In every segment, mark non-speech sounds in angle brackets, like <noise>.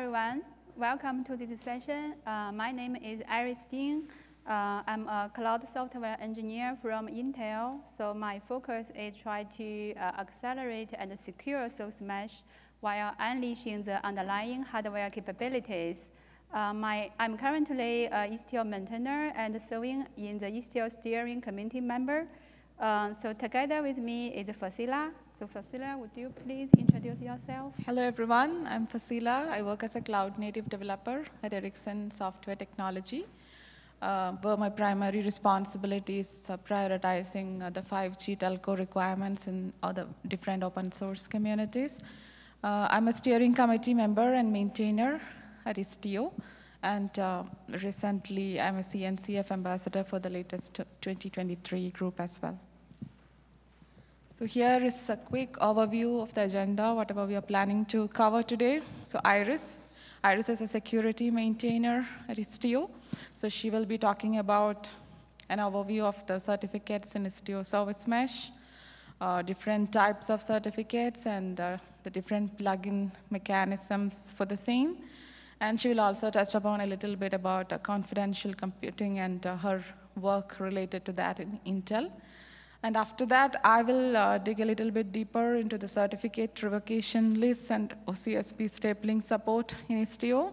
everyone. Welcome to this session. Uh, my name is Iris Ding. Uh, I'm a cloud software engineer from Intel. So my focus is try to uh, accelerate and secure Service Mesh while unleashing the underlying hardware capabilities. Uh, my, I'm currently a Istio maintainer and serving in the Istio steering committee member. Uh, so together with me is Faseela. So Faseela, would you please introduce yourself? Hello everyone, I'm Faseela. I work as a cloud native developer at Ericsson Software Technology. Uh, my primary responsibilities are prioritizing uh, the 5G telco requirements in other different open source communities. Uh, I'm a steering committee member and maintainer at Istio, and uh, recently I'm a CNCF ambassador for the latest 2023 group as well. So here is a quick overview of the agenda, whatever we are planning to cover today. So Iris, Iris is a security maintainer at Istio. So she will be talking about an overview of the certificates in Istio Service Mesh, uh, different types of certificates and uh, the different plugin mechanisms for the same. And she will also touch upon a little bit about uh, confidential computing and uh, her work related to that in Intel. And after that, I will uh, dig a little bit deeper into the certificate revocation lists and OCSP stapling support in Istio.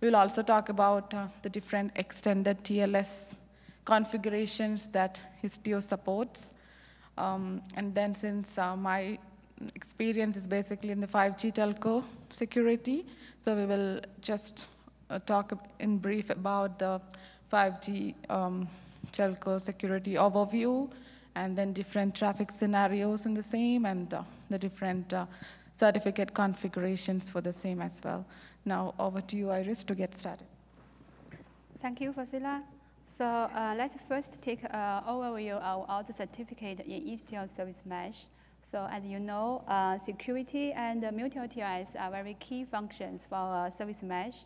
We will also talk about uh, the different extended TLS configurations that Istio supports. Um, and then since uh, my experience is basically in the 5G telco security, so we will just uh, talk in brief about the 5G um, telco security overview, and then different traffic scenarios in the same and uh, the different uh, certificate configurations for the same as well. Now over to you, Iris, to get started. Thank you, Faseela. So uh, let's first take an overview of all the certificate in Istio Service Mesh. So as you know, uh, security and multi-TLS are very key functions for uh, Service Mesh.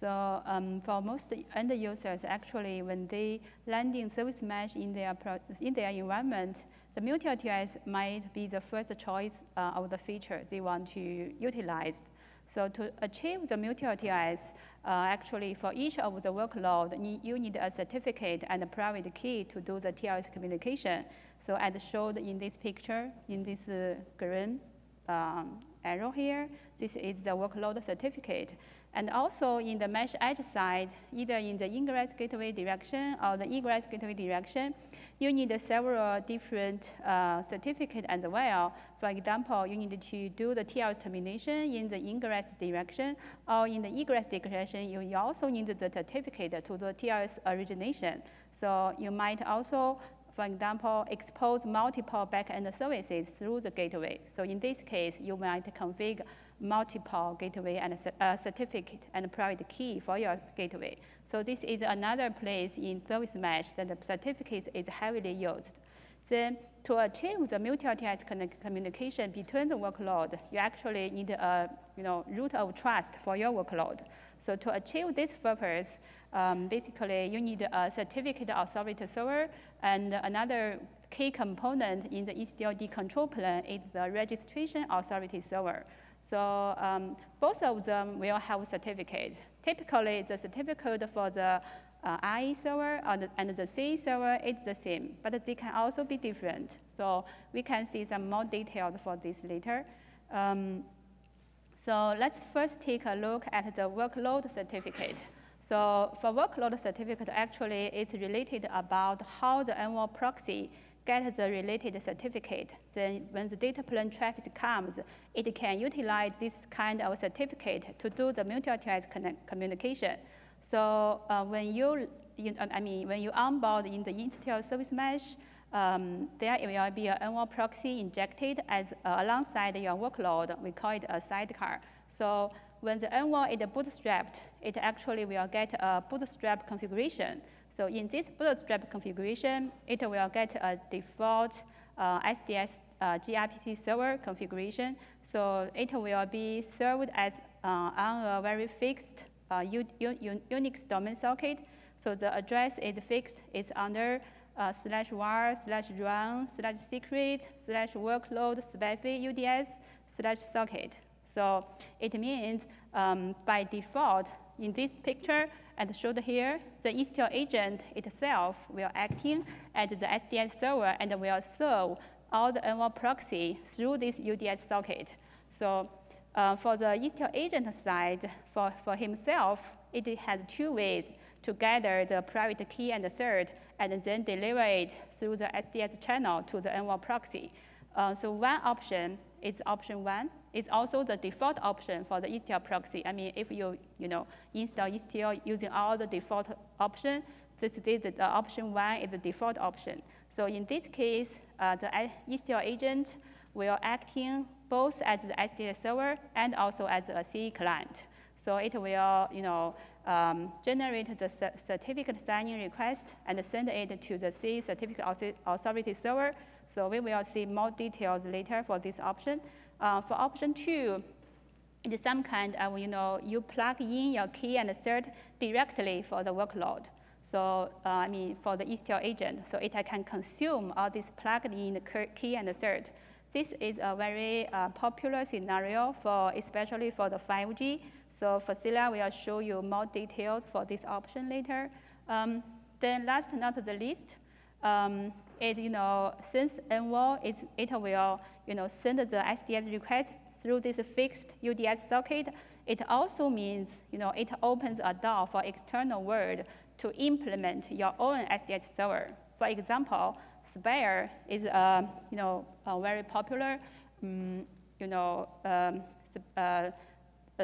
So um, for most end users, actually, when they land in service mesh in their, in their environment, the multi-TLS might be the first choice uh, of the feature they want to utilize. So to achieve the multi-TLS, uh, actually for each of the workload, you need a certificate and a private key to do the TLS communication. So as showed in this picture, in this uh, green um, arrow here, this is the workload certificate. And also in the mesh edge side, either in the ingress gateway direction or the egress gateway direction, you need several different uh, certificates as well. For example, you need to do the TLS termination in the ingress direction, or in the egress direction, you also need the certificate to the TLS origination. So you might also for example, expose multiple backend services through the gateway. So in this case, you might configure multiple gateway and a uh, certificate and private key for your gateway. So this is another place in service mesh that the certificate is heavily used. Then to achieve the multi-TLS communication between the workload, you actually need a you know, root of trust for your workload. So to achieve this purpose, um, basically you need a certificate authority server and another key component in the Istiod control plane is the registration authority server. So um, both of them will have certificate. Typically, the certificate for the uh, RA server and the CA server is the same, but they can also be different. So we can see some more details for this later. Um, so let's first take a look at the workload certificate. So for workload certificate, actually, it's related about how the Envoy proxy get the related certificate. Then when the data plane traffic comes, it can utilize this kind of certificate to do the multi-TLS communication. So uh, when you, you, I mean, when you onboard in the Intel service mesh, um, there will be an Envoy proxy injected as uh, alongside your workload. We call it a sidecar. So when the Envoy is bootstrapped, it actually will get a bootstrap configuration. So in this bootstrap configuration, it will get a default uh, SDS uh, gRPC server configuration. So it will be served as uh, on a very fixed uh, Unix domain socket. So the address is fixed. It's under uh, slash var slash run slash secret slash workload specific UDS slash socket. So it means um, by default, in this picture, as showed here, the Istio agent itself will acting as the SDS server and will serve all the Envoy proxy through this UDS socket. So uh, for the Istio agent side, for, for himself, it has two ways to gather the private key and the cert, and then deliver it through the SDS channel to the Envoy proxy. Uh, so one option is option one. It's also the default option for the Istio proxy. I mean, if you, you know, install Istio using all the default option, this is the, option one is the default option. So in this case, uh, the Istio agent will acting both as the SDS server and also as a CA client. So it will, you know, um, generate the certificate signing request and send it to the CA certificate authority server. So we will see more details later for this option. Uh, for option two, it is some kind of, you know, you plug in your key and cert directly for the workload. So, uh, I mean, for the Istio agent, so it can consume all this plugged in key and cert. This is a very uh, popular scenario for, especially for the 5G. So Faseela will show you more details for this option later. Um, then last not the least, um, is, you know, since Envoy, is, it will, you know, send the SDS request through this fixed UDS socket, it also means, you know, it opens a door for external world to implement your own SDS server. For example, Spire is, uh, you know, a very popular, um, you know, um, uh,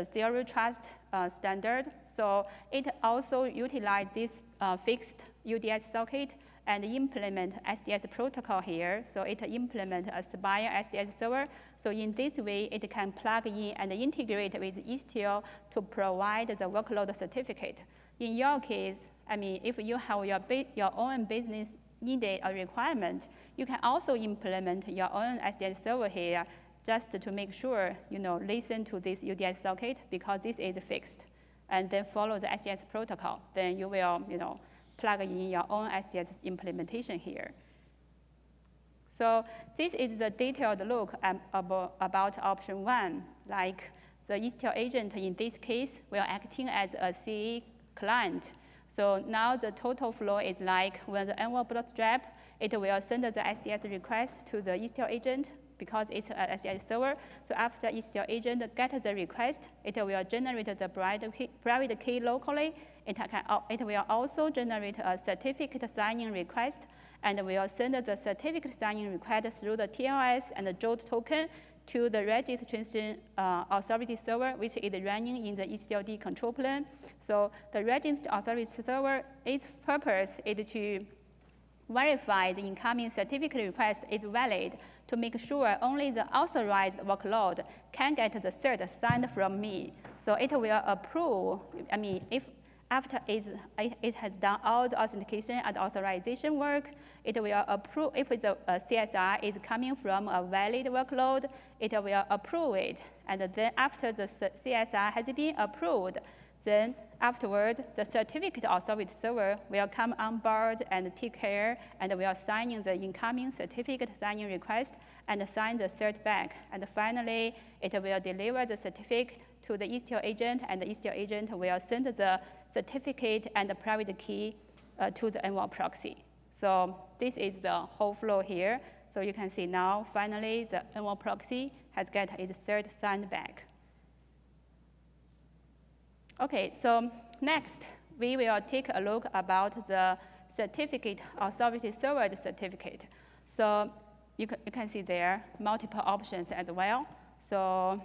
zero trust uh, standard. So it also utilizes this uh, fixed UDS socket and implement SDS protocol here. So it implement a Spire SDS server. So in this way, it can plug in and integrate with Istio to provide the workload certificate. In your case, I mean, if you have your, your own business needed a requirement, you can also implement your own SDS server here just to make sure, you know, listen to this UDS socket because this is fixed and then follow the SDS protocol. Then you will, you know, plug in your own SDS implementation here. So this is the detailed look about, option one, like the Istio agent in this case will acting as a CA client. So now the total flow is like when the envelope bootstrap, it will send the SDS request to the Istio agent because it's an SDS server. So after Istio agent gets the request, it will generate the private key, locally. It, can, it will also generate a certificate signing request and will send the certificate signing request through the TLS and the JWT token to the registration uh, authority server, which is running in the Istiod control plane. So the registered authority server, its purpose is to verify the incoming certificate request is valid to make sure only the authorized workload can get the cert signed from me. So it will approve, I mean, if after it has done all the authentication and authorization work, it will approve, if the uh, CSR is coming from a valid workload, it will approve it. And then after the CSR has been approved, then afterwards, the certificate authority server will come on board and take care and will sign the incoming certificate signing request and sign the cert back. And finally, it will deliver the certificate to the Istio agent, and the Istio agent will send the certificate and the private key uh, to the Envoy proxy. So this is the whole flow here. So you can see now, finally, the Envoy proxy has got its cert signed back. Okay, so next, we will take a look about the certificate authority server certificate. So you can, you can see there multiple options as well. So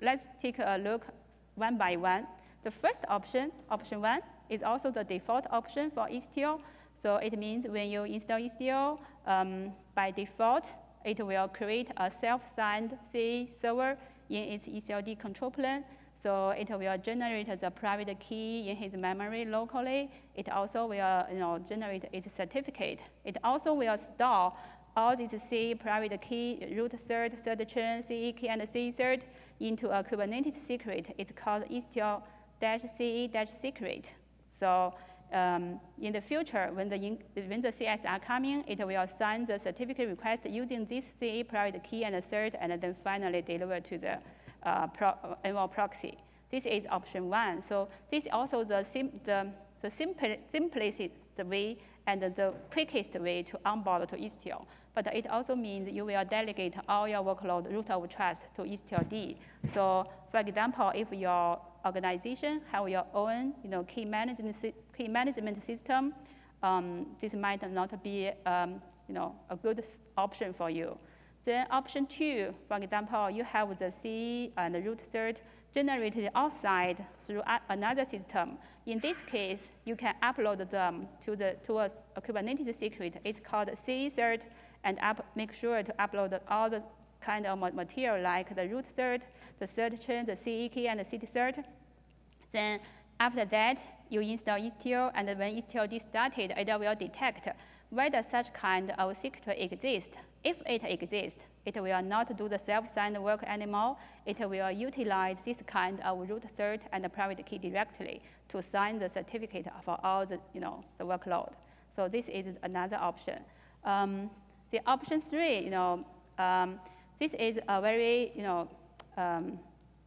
let's take a look one by one. The first option, option one, is also the default option for Istio. So it means when you install Istio, um, by default, it will create a self-signed CA server in its Istiod control plane so it will generate the private key in his memory locally. It also will you know, generate its certificate. It also will store all these C private key, root cert, third chain, CA key, and CA cert into a Kubernetes secret. It's called istio-ca-secret. So um, in the future, when the, when the CSR coming, it will sign the certificate request using this CA private key and cert, and then finally deliver to the uh, pro, uh, proxy. This is option one. So this is also the, sim, the, the simple, simplest way and the quickest way to onboard to Istio. But it also means you will delegate all your workload root of trust to Istio-D. So for example, if your organization have your own you know, key, management, key management system, um, this might not be um, you know, a good option for you. Then option two, for example, you have the C and the root cert generated outside through another system. In this case, you can upload them to, the, to a, a Kubernetes secret. It's called C cert, and up, make sure to upload all the kind of material like the root cert, the cert chain, the CA key, and the city cert. Then after that, you install Istio, and when Istio started, it will detect whether such kind of secret exists. If it exists, it will not do the self-signed work anymore. It will utilize this kind of root cert and private key directly to sign the certificate for all the, you know, the workload. So this is another option. Um, the option three, you know, um, this is a very, you know, um,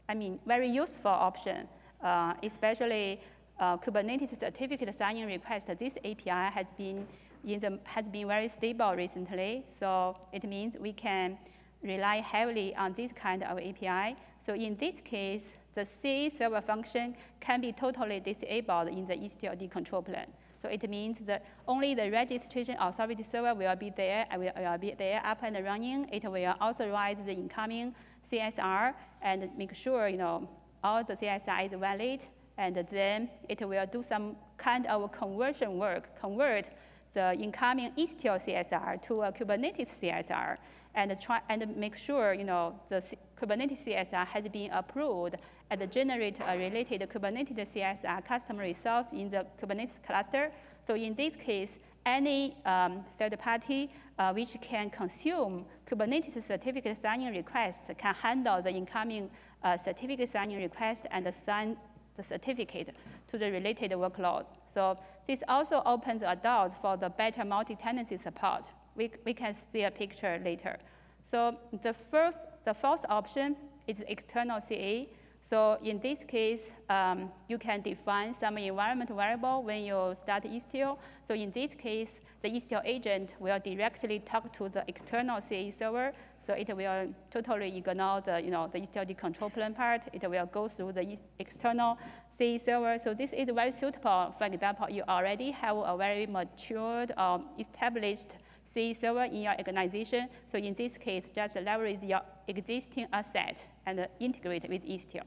I mean, very useful option, uh, especially uh, Kubernetes certificate signing request. This API has been the, has been very stable recently. So it means we can rely heavily on this kind of API. So in this case, the CA server function can be totally disabled in the Istio control plane. So it means that only the registration authority server will be there, uh, will, will be there up and running. It will authorize the incoming CSR and make sure you know all the CSR is valid, and then it will do some kind of conversion work, convert the incoming Istio CSR to a Kubernetes CSR and try and make sure you know the C Kubernetes CSR has been approved and generate a related Kubernetes CSR custom resource in the Kubernetes cluster. So in this case, any um, third party uh, which can consume Kubernetes certificate signing requests can handle the incoming uh, certificate signing request and assign the certificate to the related workloads. So this also opens a door for the better multi-tenancy support. We, we can see a picture later. So the first, the first option is external CA. So in this case, um, you can define some environment variable when you start Istio. So in this case, the Istio agent will directly talk to the external CA server so it will totally ignore the, you know, the Istio control plane part. It will go through the external CA server. So this is very suitable. For example, you already have a very matured or um, established CA server in your organization. So in this case, just leverage your existing asset and integrate with Istio.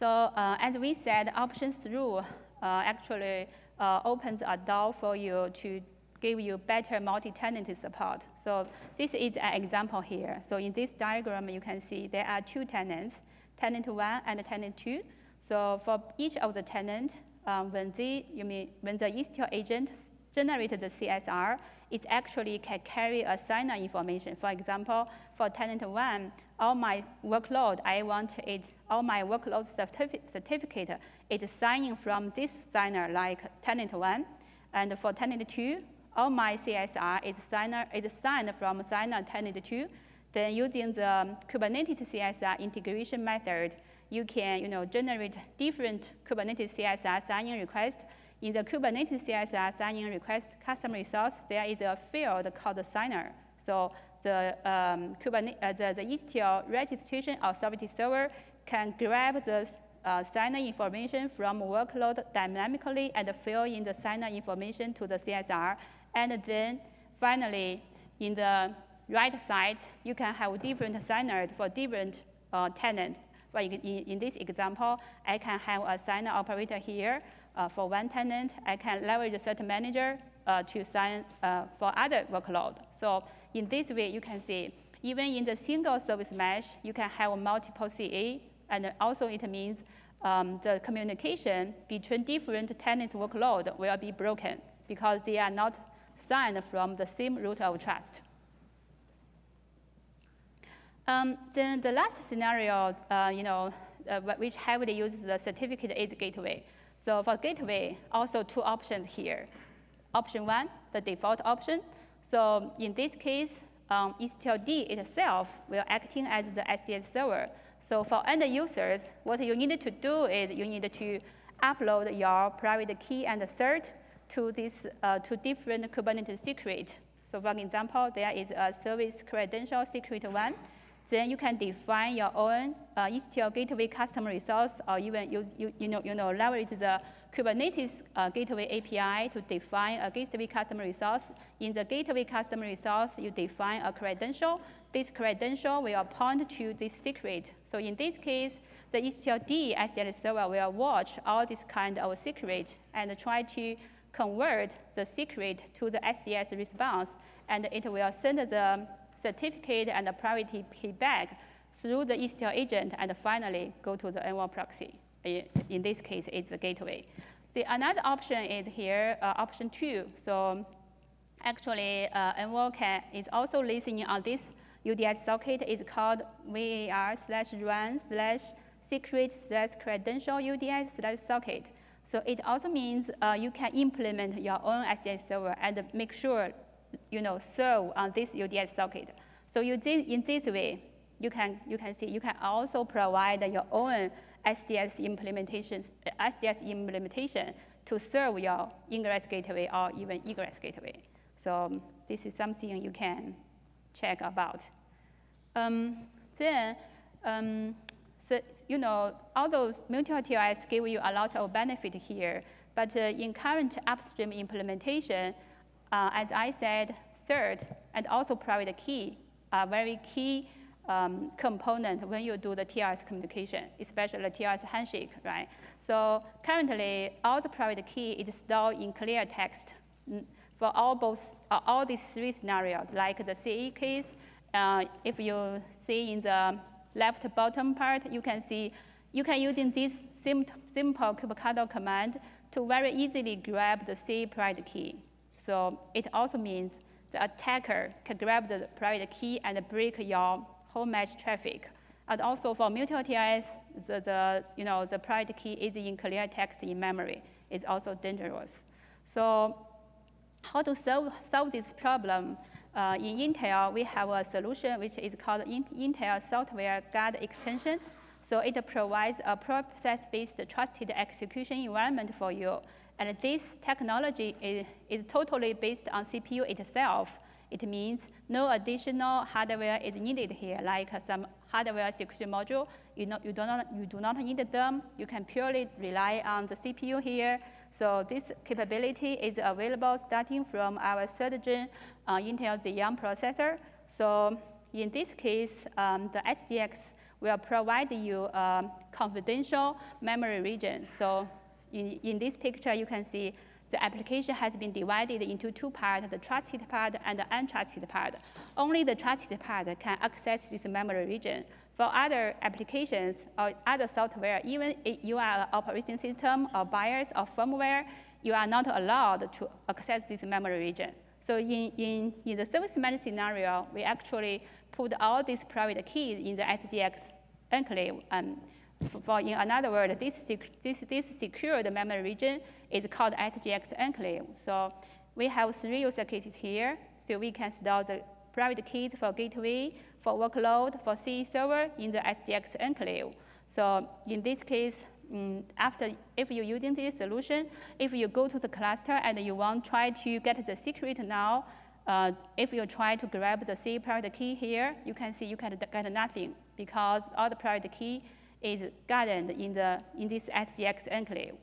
So uh, as we said, options rule uh, actually uh, opens a door for you to give you better multi-tenancy support. So this is an example here. So in this diagram, you can see there are two tenants, tenant one and tenant two. So for each of the tenant, um, when, the, you mean, when the Istio agent generated the CSR, it actually can carry a signer information. For example, for tenant one, all my workload, I want it, all my workload certificate, certificate is signing from this signer like tenant one. And for tenant two, all my CSR is, signer, is signed from signer tenant 2. Then using the Kubernetes CSR integration method, you can you know, generate different Kubernetes CSR signing requests. In the Kubernetes CSR signing request custom resource, there is a field called signer. So the, um, Kubernetes, uh, the, the Istio registration authority server can grab the uh, signer information from workload dynamically and fill in the signer information to the CSR and then finally, in the right side, you can have different signers for different uh, tenants. But in, in, this example, I can have a signer operator here uh, for one tenant. I can leverage the cert manager uh, to sign uh, for other workload. So in this way, you can see, even in the single service mesh, you can have multiple CA, and also it means um, the communication between different tenants' workload will be broken because they are not signed from the same root of trust. Um, then the last scenario, uh, you know, uh, which heavily uses the certificate is gateway. So for gateway, also two options here. Option one, the default option. So in this case, um, Istio-D itself will acting as the SDS server. So for end users, what you need to do is you need to upload your private key and cert to this uh, to different Kubernetes secret. So for example, there is a service credential secret one. Then you can define your own uh, Istio gateway custom resource, or even you, you, you, know, you know, leverage the Kubernetes uh, gateway API to define a gateway custom resource. In the gateway custom resource, you define a credential. This credential will point to this secret. So in this case, the Istio D server will watch all this kind of secret and try to convert the secret to the SDS response, and it will send the certificate and the private key back through the Istio agent and finally go to the Envoy proxy. In this case, it's the gateway. The another option is here, uh, option two. So actually, uh, Envoy can, is also listening on this UDS socket. It's called var slash run slash secret slash credential UDS slash socket. So it also means uh, you can implement your own SDS server and make sure you know, serve on this UDS socket. So you did, in this way, you can, you can see you can also provide your own SDS implementations, SDS implementation to serve your ingress gateway or even egress gateway. So um, this is something you can check about. Um, then, um, so, you know, all those multi-TLS give you a lot of benefit here, but uh, in current upstream implementation, uh, as I said, cert and also private key are very key um, component when you do the TLS communication, especially the TLS handshake, right? So currently, all the private key is stored in clear text for all both uh, all these three scenarios, like the CA case. Uh, if you see in the left bottom part, you can see you can using this simple kubectl command to very easily grab the CA private key. So it also means the attacker can grab the private key and break your whole mesh traffic. And also for multi-TLS, the, the, you know, the private key is in clear text in memory. It's also dangerous. So how to solve, solve this problem? Uh, in Intel, we have a solution which is called Intel Software Guard Extension. So it provides a process-based trusted execution environment for you. And this technology is, is totally based on CPU itself. It means no additional hardware is needed here, like some hardware security module. You, know, you, do not, you do not need them. You can purely rely on the CPU here. So this capability is available starting from our third gen uh, Intel Xeon processor. So in this case, um, the SGX will provide you a confidential memory region. So in, in this picture, you can see the application has been divided into two parts, the trusted part and the untrusted part. Only the trusted part can access this memory region. For other applications or other software, even if you are an operating system or BIOS or firmware, you are not allowed to access this memory region. So in, in, in the service mesh scenario, we actually put all these private keys in the SGX enclave. Um, for in another word, this, this, this secured memory region is called SGX enclave. So we have three use cases here. So we can store the private keys for gateway, for workload, for CA server in the SGX enclave. So in this case, um, after if you're using this solution, if you go to the cluster and you want to try to get the secret now, uh, if you try to grab the CA private key here, you can see you can get nothing because all the private key is guarded in, the, in this SGX enclave.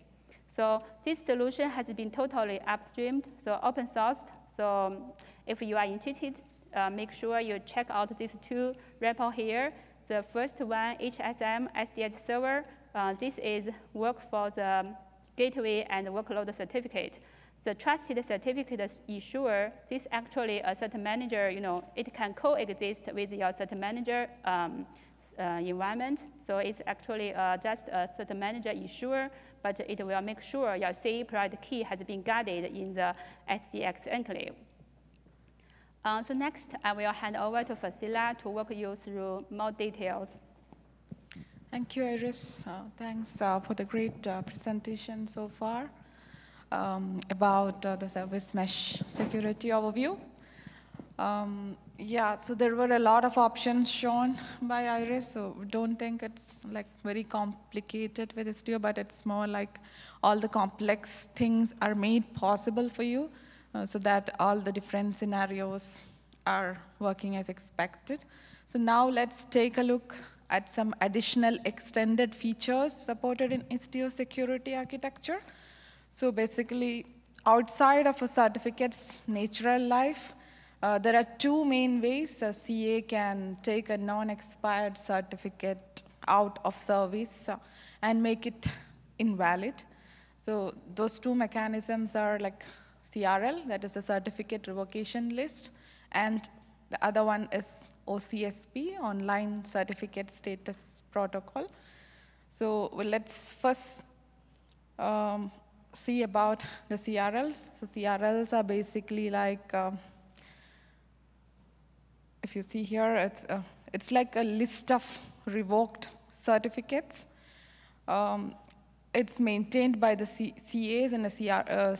So this solution has been totally upstreamed, so open sourced. So if you are interested, uh, make sure you check out these two repo here. The first one, HSM SDS server, uh, this is work for the gateway and workload certificate. The trusted certificate issuer this actually a cert manager, you know, it can coexist with your cert manager um, uh, environment. So it's actually uh, just a cert manager issuer, but it will make sure your CA private key has been guarded in the SGX enclave. Uh, so next, I will hand over to Faseela to walk you through more details. Thank you, Iris. Uh, thanks uh, for the great uh, presentation so far um, about uh, the service mesh security overview. Um, Yeah, so there were a lot of options shown by Iris, so don't think it's like very complicated with Istio, but it's more like all the complex things are made possible for you uh, so that all the different scenarios are working as expected. So now let's take a look at some additional extended features supported in Istio security architecture. So basically, outside of a certificate's natural life, uh, there are two main ways a CA can take a non-expired certificate out of service uh, and make it invalid. So those two mechanisms are like CRL, that is the certificate revocation list, and the other one is OCSP, Online Certificate Status Protocol. So well, let's first um, see about the CRLs. So CRLs are basically like um, if you see here, it's, uh, it's like a list of revoked certificates. Um, it's maintained by the C CAs in a CR, uh,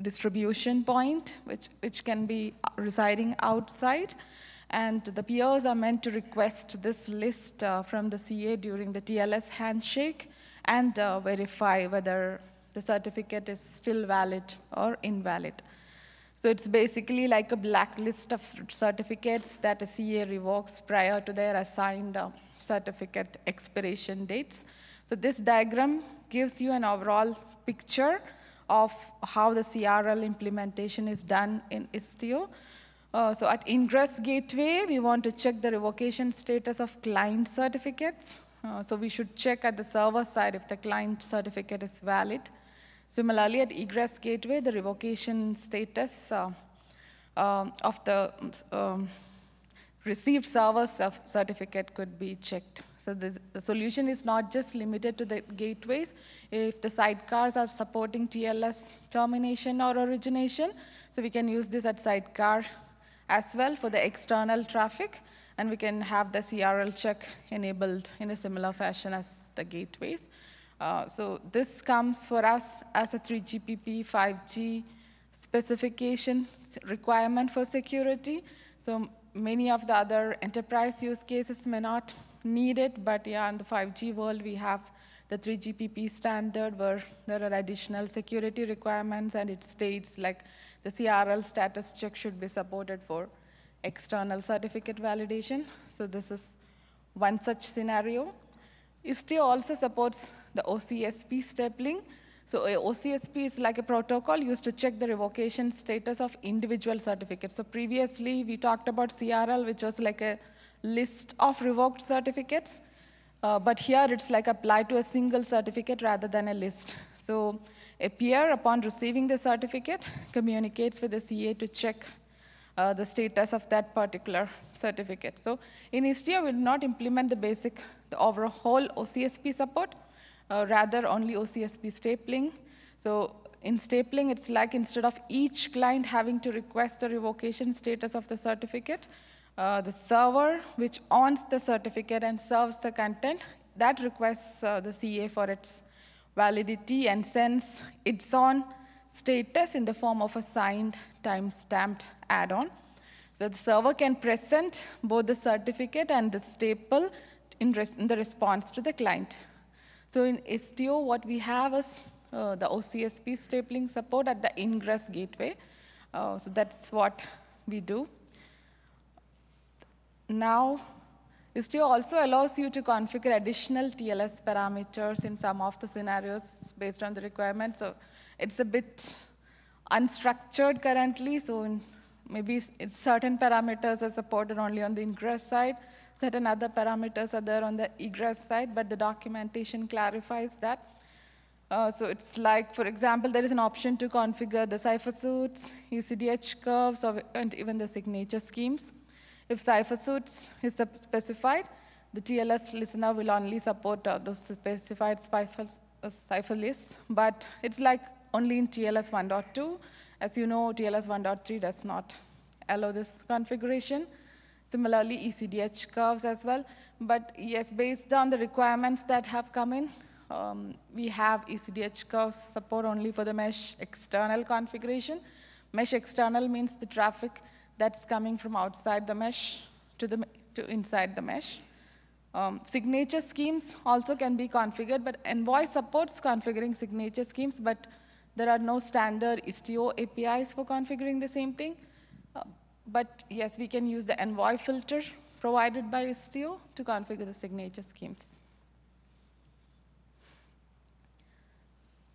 distribution point, which, which can be residing outside. And the peers are meant to request this list uh, from the CA during the TLS handshake and uh, verify whether the certificate is still valid or invalid. So it's basically like a blacklist of certificates that a CA revokes prior to their assigned uh, certificate expiration dates. So this diagram gives you an overall picture of how the CRL implementation is done in Istio. Uh, so at Ingress Gateway, we want to check the revocation status of client certificates. Uh, so we should check at the server side if the client certificate is valid. Similarly, at egress gateway, the revocation status uh, uh, of the um, received server certificate could be checked. So this, the solution is not just limited to the gateways. If the sidecars are supporting TLS termination or origination, so we can use this at sidecar as well for the external traffic, and we can have the CRL check enabled in a similar fashion as the gateways. Uh, so this comes for us as a 3GPP 5G specification requirement for security. So many of the other enterprise use cases may not need it, but yeah, in the 5G world, we have the 3GPP standard where there are additional security requirements and it states like the CRL status check should be supported for external certificate validation. So this is one such scenario. Istio also supports the OCSP stapling. So OCSP is like a protocol used to check the revocation status of individual certificates. So previously, we talked about CRL, which was like a list of revoked certificates. Uh, but here, it's like applied to a single certificate rather than a list. So a peer, upon receiving the certificate, communicates with the CA to check uh, the status of that particular certificate. So in Istio, we will not implement the basic, the overall OCSP support, uh, rather only OCSP stapling. So in stapling, it's like instead of each client having to request the revocation status of the certificate, uh, the server which owns the certificate and serves the content, that requests uh, the CA for its validity and sends its own status in the form of a signed time-stamped add-on. So the server can present both the certificate and the staple in, in the response to the client. So in Istio, what we have is uh, the OCSP stapling support at the ingress gateway. Uh, so that's what we do. Now, Istio also allows you to configure additional TLS parameters in some of the scenarios based on the requirements. So it's a bit unstructured currently, so maybe certain parameters are supported only on the ingress side, certain other parameters are there on the egress side, but the documentation clarifies that. Uh, so it's like, for example, there is an option to configure the cipher suits, ECDH curves, or, and even the signature schemes. If cipher suits is specified, the TLS listener will only support uh, those specified cipher, uh, cipher lists, but it's like only in TLS 1.2. As you know, TLS 1.3 does not allow this configuration. Similarly, ECDH curves as well. But yes, based on the requirements that have come in, um, we have ECDH curves support only for the mesh external configuration. Mesh external means the traffic that's coming from outside the mesh to, the, to inside the mesh. Um, signature schemes also can be configured, but Envoy supports configuring signature schemes, but there are no standard Istio APIs for configuring the same thing. But yes, we can use the Envoy filter provided by Istio to configure the signature schemes.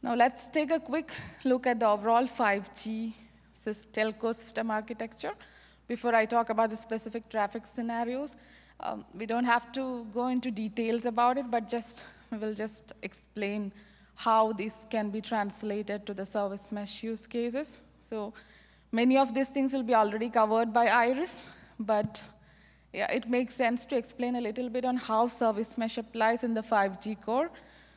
Now let's take a quick look at the overall 5G telco system architecture before I talk about the specific traffic scenarios. Um, we don't have to go into details about it, but just we will just explain how this can be translated to the service mesh use cases. So many of these things will be already covered by Iris, but yeah, it makes sense to explain a little bit on how service mesh applies in the 5G core.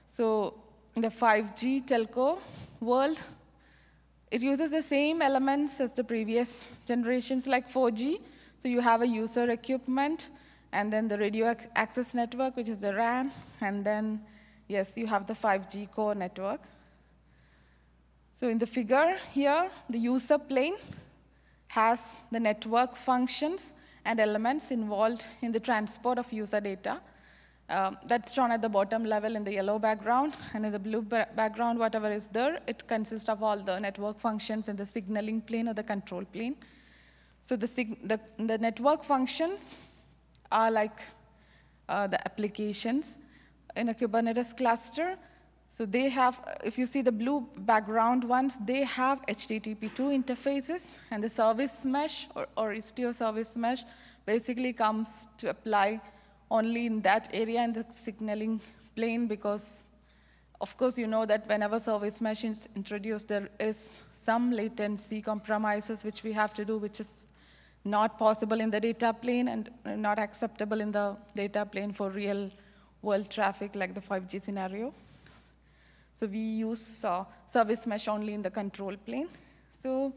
So the 5G telco world, it uses the same elements as the previous generations like 4G. So you have a user equipment, and then the radio access network, which is the RAN, and then, yes, you have the 5G core network. So in the figure here, the user plane has the network functions and elements involved in the transport of user data. Um, that's shown at the bottom level in the yellow background, and in the blue ba background, whatever is there, it consists of all the network functions in the signaling plane or the control plane. So the, the, the network functions are like uh, the applications in a Kubernetes cluster. So they have, if you see the blue background ones, they have HTTP2 interfaces, and the service mesh or, or Istio service mesh basically comes to apply only in that area in the signaling plane because, of course, you know that whenever service mesh is introduced, there is some latency compromises which we have to do, which is not possible in the data plane and not acceptable in the data plane for real world traffic like the 5G scenario. So we use uh, service mesh only in the control plane. So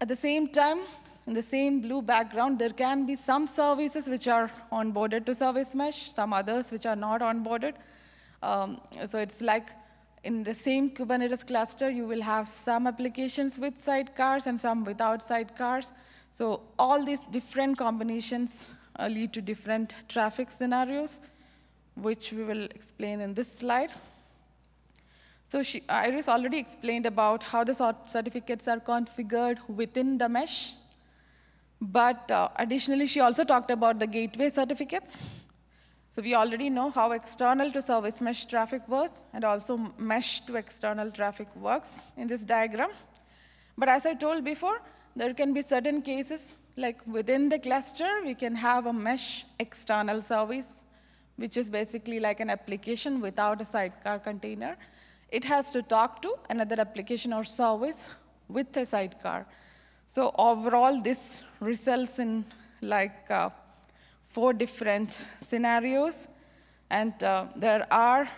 at the same time, in the same blue background, there can be some services which are onboarded to service mesh, some others which are not onboarded. Um, so it's like in the same Kubernetes cluster, you will have some applications with sidecars and some without sidecars. So all these different combinations uh, lead to different traffic scenarios, which we will explain in this slide. So she, Iris already explained about how the certificates are configured within the mesh. But uh, additionally, she also talked about the gateway certificates. So we already know how external to service mesh traffic works and also mesh to external traffic works in this diagram. But as I told before, there can be certain cases, like within the cluster, we can have a mesh external service, which is basically like an application without a sidecar container. It has to talk to another application or service with a sidecar. So overall, this results in like uh, four different scenarios. And uh, there are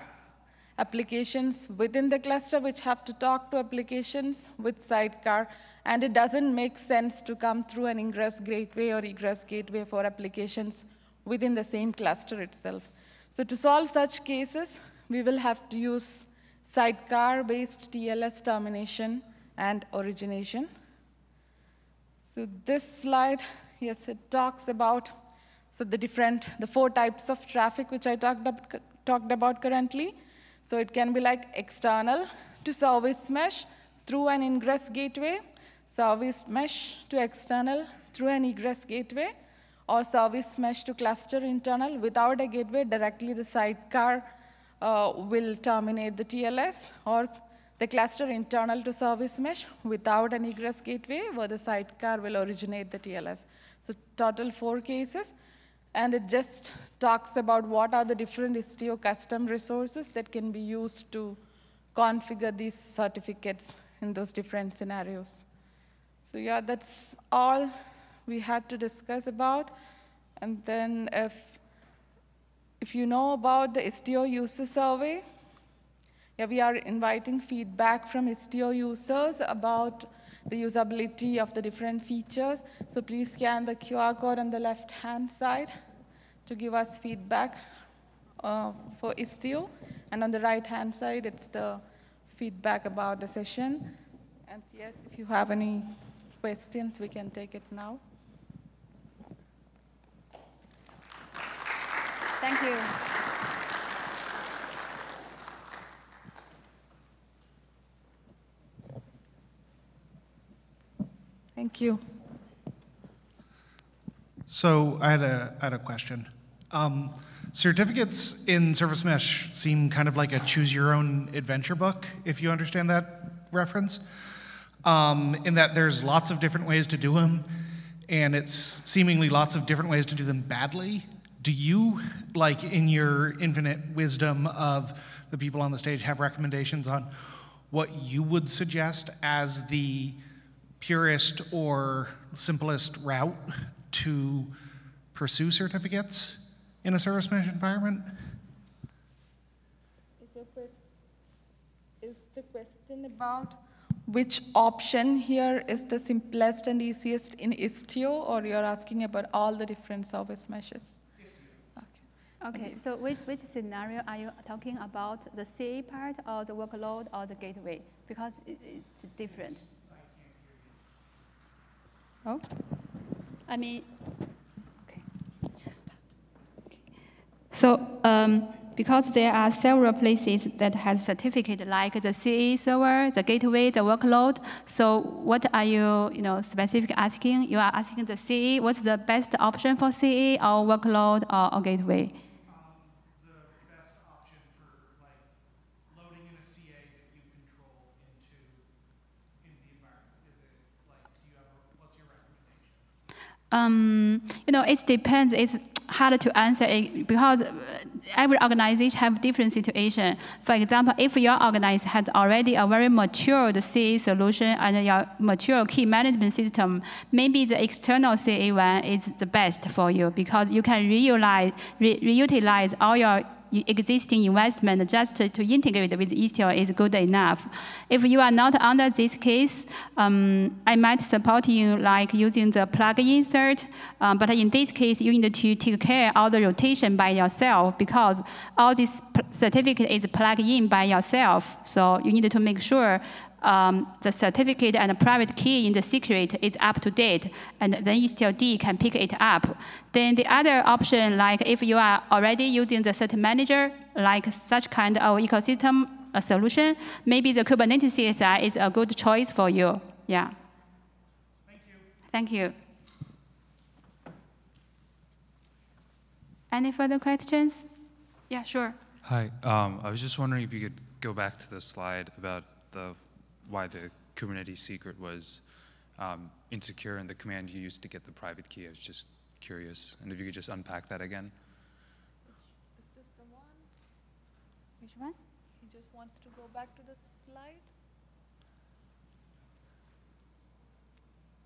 applications within the cluster which have to talk to applications with sidecar and it doesn't make sense to come through an ingress gateway or egress gateway for applications within the same cluster itself. So to solve such cases, we will have to use sidecar-based TLS termination and origination. So this slide, yes, it talks about so the different, the four types of traffic which I talked, up, talked about currently. So it can be like external to service mesh through an ingress gateway, service mesh to external through an egress gateway, or service mesh to cluster internal without a gateway, directly the sidecar uh, will terminate the TLS, or the cluster internal to service mesh without an egress gateway, where the sidecar will originate the TLS. So total four cases, and it just talks about what are the different Istio custom resources that can be used to configure these certificates in those different scenarios. So yeah, that's all we had to discuss about. And then if, if you know about the Istio user survey, yeah, we are inviting feedback from Istio users about the usability of the different features. So please scan the QR code on the left-hand side to give us feedback uh, for Istio. And on the right-hand side, it's the feedback about the session. And yes, if you have any questions, we can take it now. You. Thank you. So I had a, I had a question. Um, certificates in Service Mesh seem kind of like a choose your own adventure book, if you understand that reference. Um, in that there's lots of different ways to do them, and it's seemingly lots of different ways to do them badly. Do you, like in your infinite wisdom of the people on the stage, have recommendations on what you would suggest as the purest or simplest route to pursue certificates in a service mesh environment? Is, your quest- is the question about which option here is the simplest and easiest in Istio, or you're asking about all the different service meshes? Okay. So which, which scenario are you talking about? The CA part or the workload or the gateway? Because it, it's different. Oh, I mean, okay. So, um, because there are several places that has certificate like the CA server, the gateway, the workload. So what are you, you know, specific asking? You are asking the CA, what's the best option for CA or workload or, or gateway? the best option for like loading in a CA that you control into into the environment? Is it like do you have a, what's your recommendation? Um, you know, it depends. It's hard to answer it because uh, every organization have different situation. For example, if your organization has already a very mature CA solution and your mature key management system, maybe the external CA one is the best for you because you can reutilize, re- reutilize all your existing investment just to, to integrate with Istio is good enough. If you are not under this case, um, I might support you like using the plug-in cert, um, but in this case, you need to take care of the rotation by yourself because all this certificate is plugged in by yourself. So you need to make sure um, the certificate and private key in the secret is up to date, and then IstioD can pick it up. Then the other option, like if you are already using the cert manager, like such kind of ecosystem solution, maybe the Kubernetes CSI is a good choice for you. Yeah. Thank you. Thank you. Any further questions? Yeah, sure. Hi, um, I was just wondering if you could go back to the slide about the why the Kubernetes secret was um, insecure and the command you used to get the private key. I was just curious, and if you could just unpack that again. Is this the one? Which one? He just wants to go back to the slide?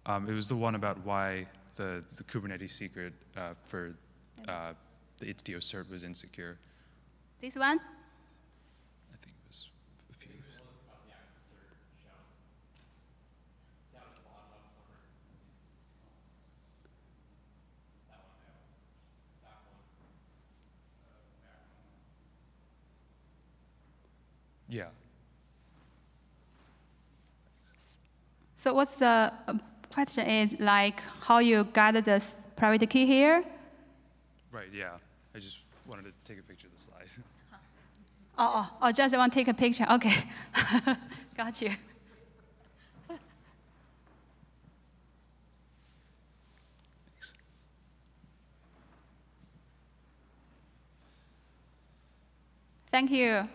Um, it was the one about why the, the Kubernetes secret uh, for uh, the Istio cert was insecure. This one? I think it was a few. Yeah. So what's the um, question is like how you got this private key here? Right, yeah. I just wanted to take a picture of the slide. <laughs> Oh, oh, oh just I want to take a picture. Okay. <laughs> Got you. <laughs> Thanks. Thank you.